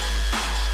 Yeah.